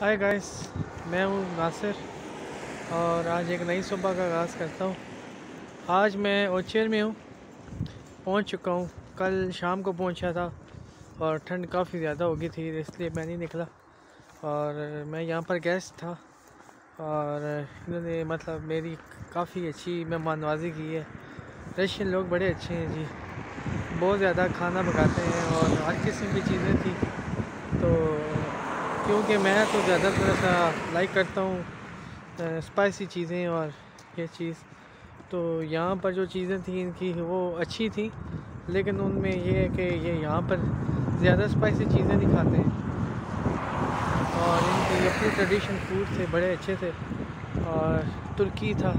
Hi guys मैं हूँ नासिर और आज एक नई सुबह का आगाज़ करता हूँ। आज मैं ओचेर में हूँ, पहुँच चुका हूँ। कल शाम को पहुँचा था और ठंड काफ़ी ज़्यादा हो गई थी, इसलिए मैं नहीं निकला। और मैं यहाँ पर गेस्ट था और इन्होंने मतलब मेरी काफ़ी अच्छी मेहमान नवाजी की है। रशियन लोग बड़े अच्छे हैं जी, बहुत ज़्यादा खाना पकाते हैं और हर किस्म की चीज़ें थी। तो क्योंकि मैं तो ज़्यादा थोड़ा सा लाइक करता हूँ स्पाइसी चीज़ें और ये चीज़। तो यहाँ पर जो चीज़ें थी, इनकी वो अच्छी थी, लेकिन उनमें ये है कि ये यहाँ पर ज़्यादा स्पाइसी चीज़ें नहीं खाते हैं। और इनके अपने ट्रेडिशन फ़ूड थे, बड़े अच्छे थे। और तुर्की था,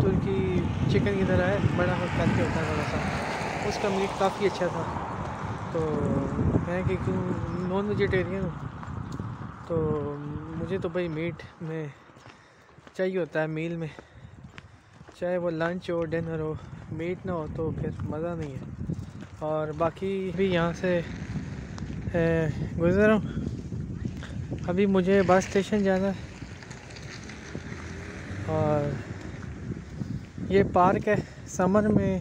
तुर्की चिकन की तरह है, बड़ा करके होता है थोड़ा सा। उसका मीट काफ़ी अच्छा था। तो मैं कि क्यों नॉन वेजिटेरियन हूँ। तो मुझे तो भाई मीट में चाहिए होता है मील में। चाहे वो लंच हो डिनर हो, मीट ना हो तो फिर मज़ा नहीं है। और बाकी भी यहाँ से गुज़र हूँ। अभी मुझे बस स्टेशन जाना है। और ये पार्क है। समर में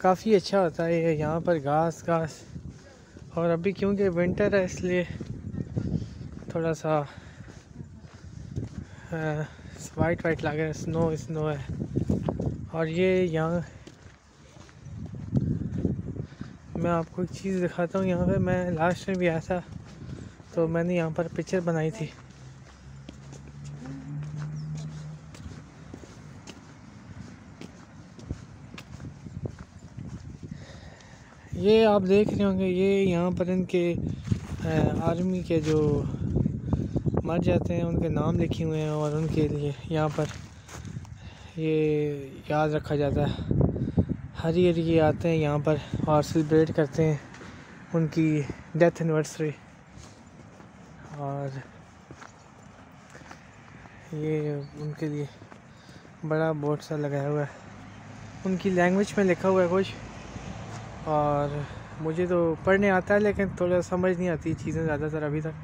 काफ़ी अच्छा होता है यहाँ पर घास घास और अभी क्योंकि विंटर है इसलिए थोड़ा सा वाइट वाइट लग रहा है स्नो स्नो है। और ये यहाँ, मैं आपको एक चीज़ दिखाता हूँ, यहाँ पे मैं लास्ट में भी आया था तो मैंने यहाँ पर पिक्चर बनाई थी। ये आप देख रहे होंगे, ये यहाँ पर इनके आर्मी के जो मर जाते हैं, उनके नाम लिखे हुए हैं और उनके लिए यहाँ पर ये याद रखा जाता है। हरी हरी ये आते हैं यहाँ पर और सेलिब्रेट करते हैं उनकी डेथ एनिवर्सरी और ये उनके लिए बड़ा बोर्ड सा लगाया हुआ है। उनकी लैंग्वेज में लिखा हुआ है कुछ। और मुझे तो पढ़ने आता है, लेकिन थोड़ा समझ नहीं आती चीज़ें ज़्यादातर अभी तक।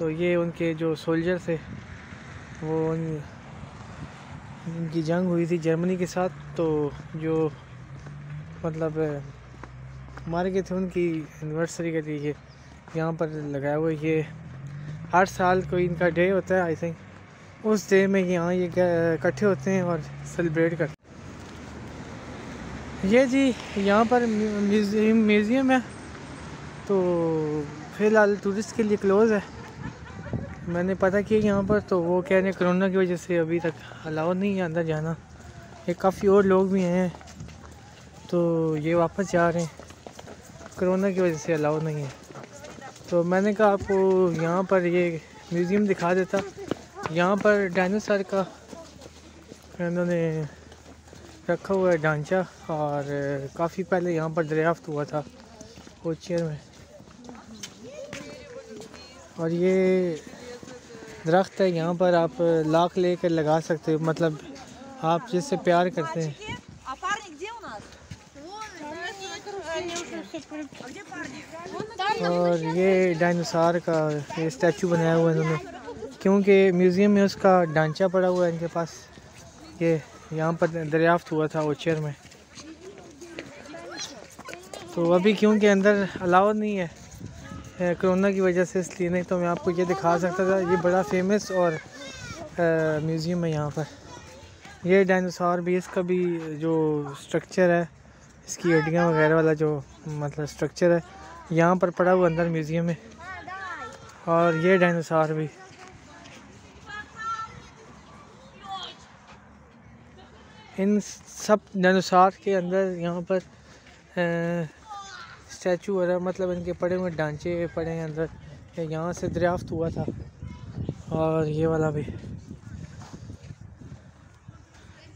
तो ये उनके जो सोल्जर थे, वो उन, उनकी जंग हुई थी जर्मनी के साथ तो जो मतलब मार गए थे उनकी एनिवर्सरी के लिए, यहाँ पर लगाया हुआ ये हर साल कोई इनका डे होता है आई थिंक उस डे में यहाँ ये इकट्ठे होते हैं और सेलिब्रेट करते हैं। ये जी, यहाँ पर म्यूज़ियम है तो फ़िलहाल टूरिस्ट के लिए क्लोज़ है। मैंने पता किया यहाँ पर तो वो कह रहे हैं कोरोना की वजह से अभी तक अलाउ नहीं है अंदर जाना। ये काफ़ी और लोग भी हैं तो ये वापस जा रहे हैं। कोरोना की वजह से अलाउ नहीं है। तो मैंने कहा आपको यहाँ पर ये म्यूज़ियम दिखा देता। यहाँ पर डायनासोर का इन्होंने रखा हुआ है ढांचा और काफ़ी पहले यहाँ पर दरियाफ्त हुआ था कोचियर में। और ये दरख्त है, यहाँ पर आप लाख लेकर लगा सकते हो मतलब आप जिससे प्यार करते हैं। और ये डायनासोर का ये स्टैचू बनाया हुआ है इन्होंने, क्योंकि म्यूज़ियम में उसका ढांचा पड़ा हुआ है इनके पास। ये यहाँ पर दरियाफ्त हुआ था ओचर में। तो अभी क्योंकि अंदर अलाउ नहीं है कोरोना की वजह से इसलिए नहीं तो मैं आपको ये दिखा सकता था, ये बड़ा फ़ेमस और म्यूज़ियम है यहाँ पर। ये डायनासोर भी इसका भी जो स्ट्रक्चर है, इसकी हड्डियाँ वगैरह वाला जो मतलब स्ट्रक्चर है, यहाँ पर पड़ा हुआ अंदर म्यूज़ियम में। और ये डायनासोर भी। इन सब डायनासोर के अंदर यहाँ पर स्टैचू वगैरह मतलब इनके पड़े हुए ढांचे पड़े हैं अंदर। यहाँ से दरियाफ्त हुआ था। और ये वाला भी।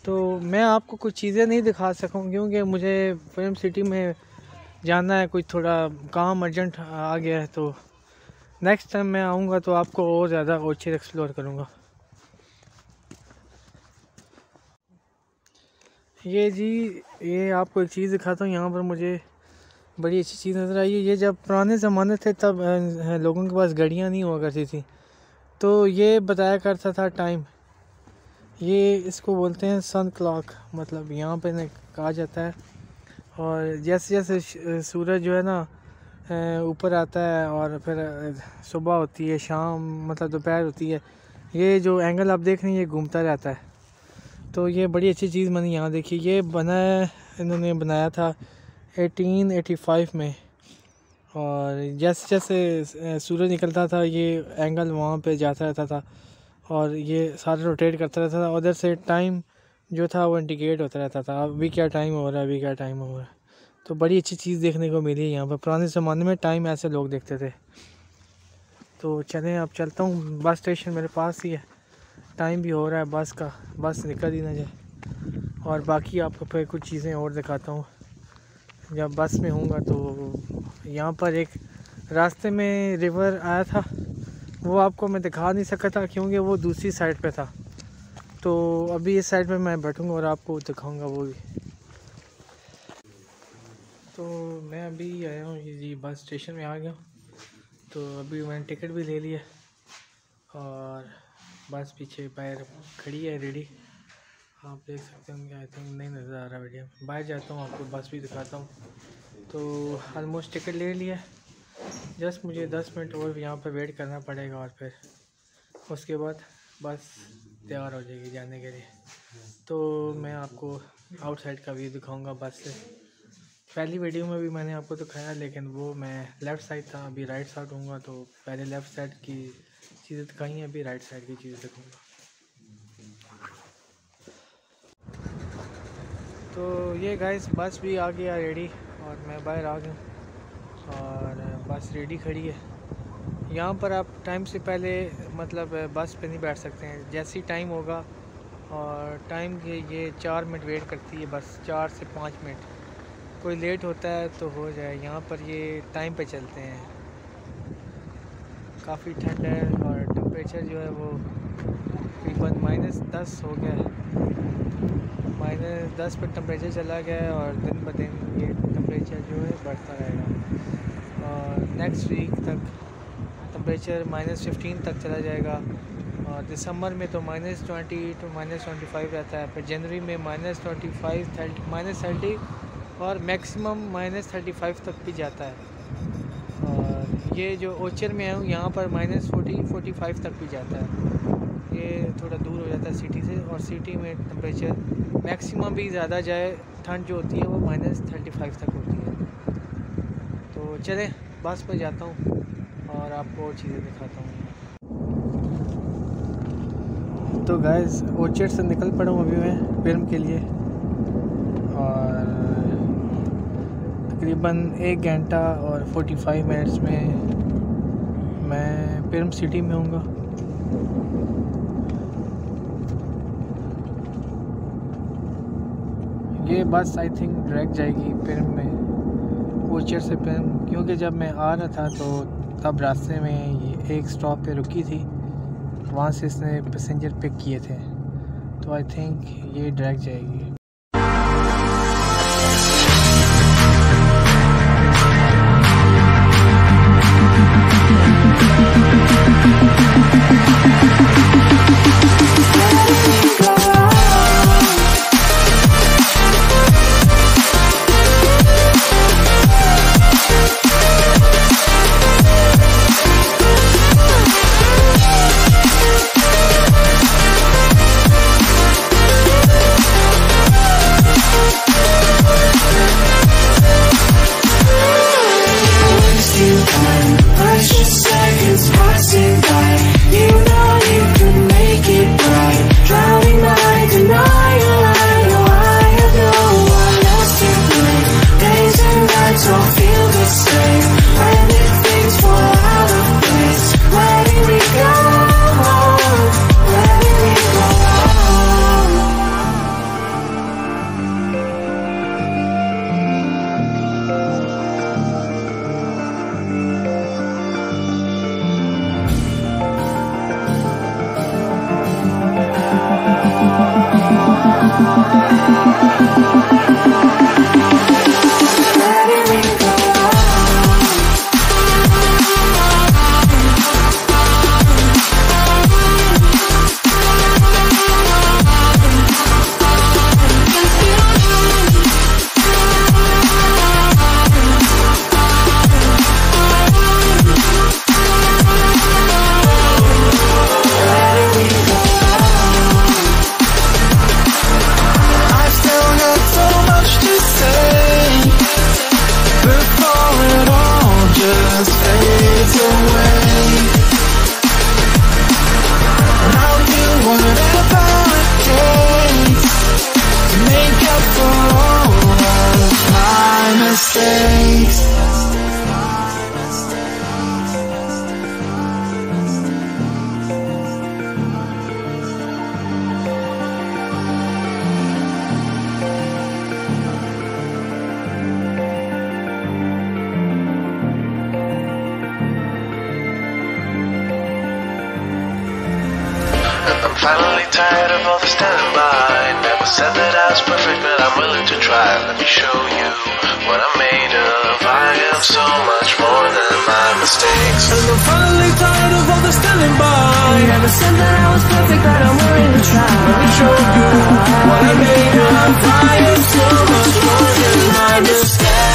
तो मैं आपको कुछ चीज़ें नहीं दिखा सकूँ, क्योंकि मुझे फ़िल्म सिटी में जाना है कुछ थोड़ा काम अर्जेंट आ गया है तो नेक्स्ट टाइम मैं आऊँगा तो आपको और ज़्यादा ओचर एक्सप्लोर करूँगा। ये जी, ये आपको एक चीज़ दिखाता हूँ, यहाँ पर मुझे बड़ी अच्छी चीज़ नज़र आई है। ये जब पुराने ज़माने थे, तब लोगों के पास गाड़ियाँ नहीं हुआ करती थी। तो ये बताया करता था टाइम। ये इसको बोलते हैं सन क्लॉक मतलब यहाँ पे कहा जाता है। और जैसे जैसे सूरज जो है ना ऊपर आता है और फिर सुबह होती है, शाम मतलब दोपहर होती है, ये जो एंगल आप देख रहे हैं, ये घूमता रहता है। तो ये बड़ी अच्छी चीज़ मैंने यहाँ देखी। ये बना, इन्होंने बनाया था 1885 में। और जैसे जैसे सूरज निकलता था, ये एंगल वहाँ पे जाता रहता था और ये सारा रोटेट करता रहता था। उधर से टाइम जो था, वो इंडिकेट होता रहता था। अभी क्या टाइम हो रहा है, अभी क्या टाइम हो रहा है। तो बड़ी अच्छी चीज़ देखने को मिली यहाँ पर। पुराने ज़माने में टाइम ऐसे लोग देखते थे। तो चलें, अब चलता हूँ। बस स्टेशन मेरे पास ही है। टाइम भी हो रहा है, बस का। बस निकल ही ना जाए। और बाकी आपको फिर कुछ चीज़ें और दिखाता हूँ। जब बस में हूँगा तो यहाँ पर एक रास्ते में रिवर आया था। वो आपको मैं दिखा नहीं सका था क्योंकि वो दूसरी साइड पे था। तो अभी इस साइड पे मैं बैठूँगा और आपको दिखाऊँगा वो भी। तो मैं अभी आया हूँ जी बस स्टेशन में आ गया तो अभी मैंने टिकट भी ले लिया और बस पीछे पैर खड़ी है रेडी। आप देख सकते होंगे आई थिंक नहीं नज़र आ रहा वीडियो बाहर जाता हूँ, आपको बस भी दिखाता हूँ। तो ऑलमोस्ट टिकट ले लिया जस्ट मुझे दस मिनट और यहाँ पर वेट करना पड़ेगा और फिर उसके बाद बस तैयार हो जाएगी जाने के लिए। तो मैं आपको आउटसाइड का व्यू दिखाऊँगा बस से। पहली वीडियो में भी मैंने आपको दिखाया, लेकिन वो मैं लेफ़्ट साइड था, अभी राइट साइड हूँगा तो पहले लेफ़्ट साइड की चीज़ें दिखाई हैं, अभी राइट साइड की चीज़ें दिखाऊँगा। तो ये गाइस बस भी आ गया रेडी और मैं बाहर आ गया और बस रेडी खड़ी है। यहाँ पर आप टाइम से पहले मतलब बस पे नहीं बैठ सकते हैं। जैसी टाइम होगा और टाइम के ये चार मिनट वेट करती है बस चार से पाँच मिनट कोई लेट होता है तो हो जाए। यहाँ पर ये टाइम पे चलते हैं। काफ़ी ठंड है और टेम्परेचर जो है वो तकरीबन माइनस दस हो गया है। माइनस दस पर टेम्परेचर चला गया है और दिन ब दिन ये टेम्परेचर जो है बढ़ता रहेगा। और नेक्स्ट वीक तक टेम्परेचर माइनस फिफ्टीन तक चला जाएगा। और दिसंबर में तो minus twenty two minus twenty five रहता है। फिर जनवरी में minus twenty five thirty minus thirty और मैक्सिमम माइनस थर्टी फाइव तक भी जाता है। और ये जो ओचर में हूँ, यहाँ पर माइनस फोर्टी फोर्टी फाइव तक भी जाता है। ये थोड़ा दूर हो जाता है सिटी से और सिटी में टेम्परेचर मैक्सिमम भी ज़्यादा जाए, ठंड जो होती है वो माइनस थर्टी फाइव तक होती है। तो चलें बस पर जाता हूँ और आपको और चीज़ें दिखाता हूँ। तो गैस ओचर से निकल पड़ा हूँ अभी मैं, फ़िल्म के लिए। और तकरीबन एक घंटा और 45 मिनट्स में मैं फ़िल्म सिटी में हूँगा ये बस आई थिंक ड्रैग जाएगी फ़िल्म में कोचर से फ़िल्म क्योंकि जब मैं आ रहा था तो तब रास्ते में ये एक स्टॉप पे रुकी थी, वहाँ से इसने पैसेंजर पिक किए थे। तो आई थिंक ये ड्रैग जाएगी। Never said that I was perfect, but I'm willing to try. Let me show you what I'm made of. I am so much more than my mistakes. And I'm finally tired of all the standing by. Never said that I was perfect, but I'm willing to try. Let me show you what I'm made of. I am so much more than my mistakes.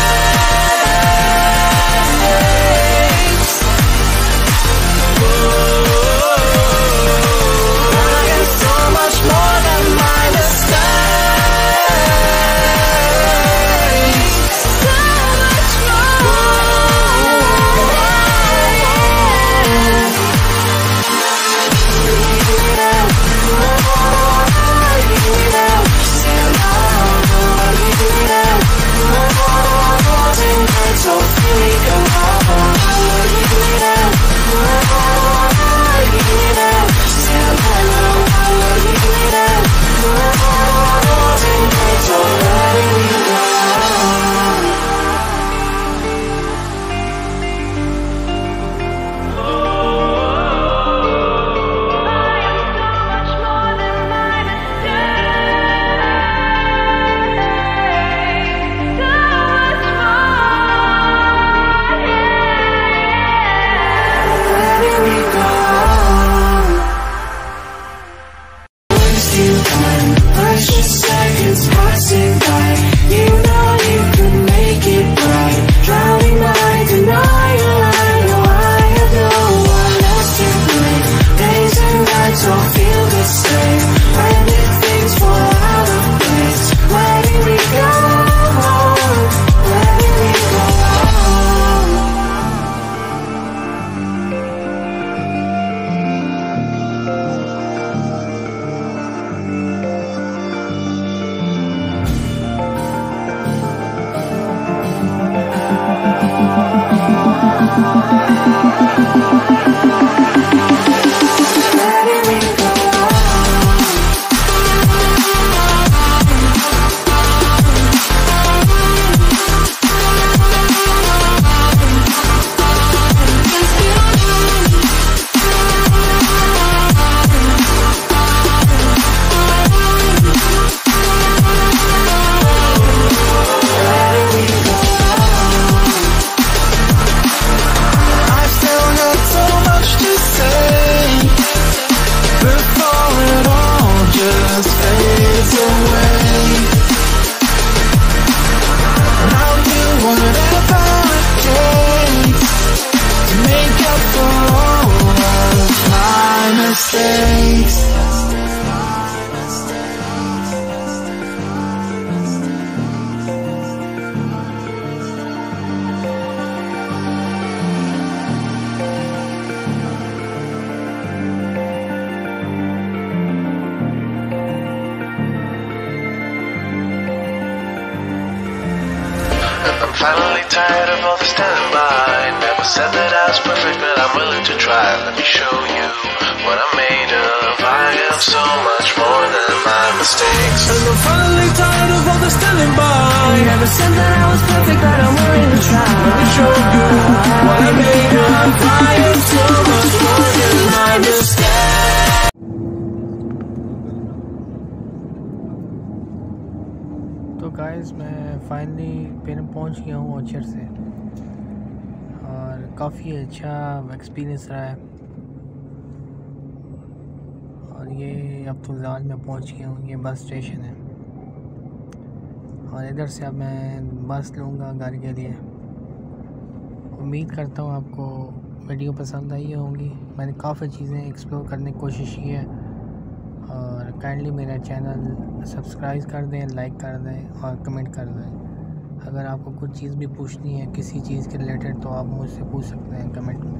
Tired of all the standing by. Never said that I was perfect, but I'm willing to try. Let me show you what I'm made of. I am so much more than my mistakes. And I'm finally tired of all the standing by. Never said that I was perfect, but I'm willing to try. Let me show you what I'm made of. I finally पहुँच गया हूँ ओचर से। और काफ़ी अच्छा experience रहा है। और ये अब तुलजान में पहुँच गया हूँ, ये बस स्टेशन है। और इधर से अब मैं बस लूँगा घर के लिए। उम्मीद करता हूँ आपको वीडियो पसंद आई होंगी। मैंने काफ़ी चीज़ें एक्सप्लोर करने की कोशिश की है। और काइंडली मेरा चैनल सब्सक्राइब कर दें लाइक कर दें और कमेंट कर दें। अगर आपको कुछ चीज़ भी पूछनी है, किसी चीज़ के रिलेटेड तो आप मुझसे पूछ सकते हैं कमेंट में।